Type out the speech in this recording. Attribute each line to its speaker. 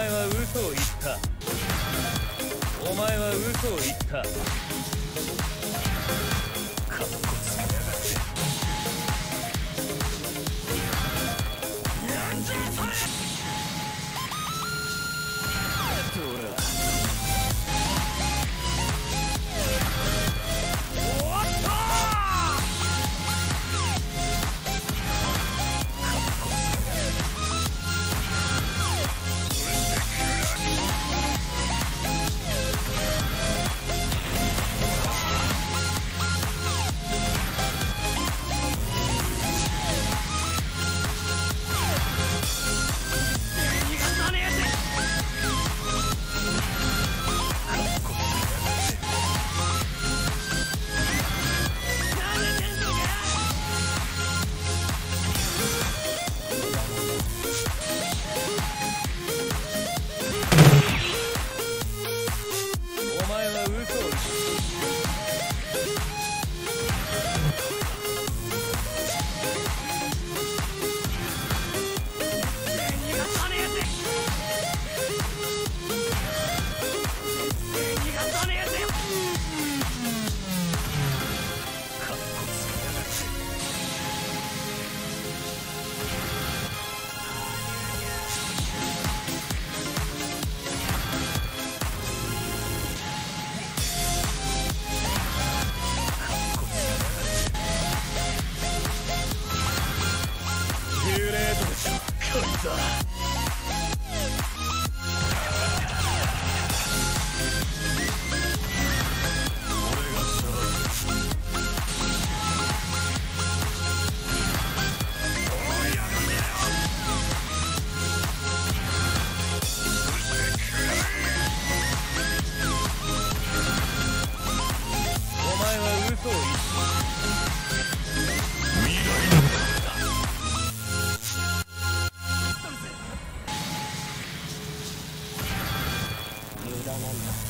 Speaker 1: お前は嘘を言った。お前は嘘を言った。かっこ無駄なんだ。